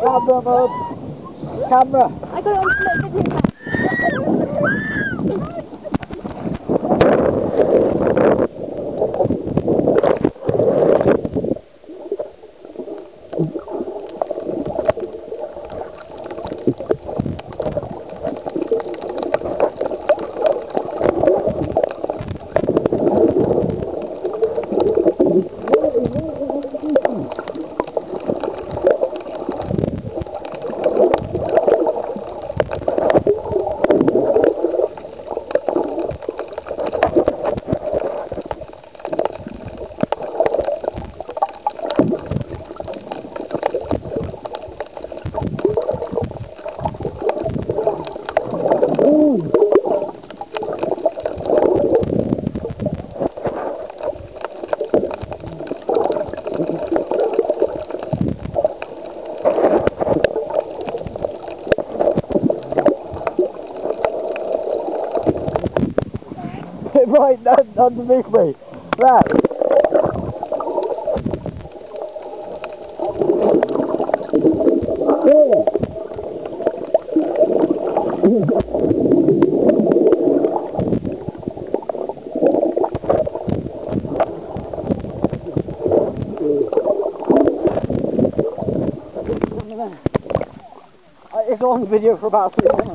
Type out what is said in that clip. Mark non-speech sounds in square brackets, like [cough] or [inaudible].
Camera. Camera. I got it on video. right [laughs] underneath me. Uh, It's on video for about three minutes.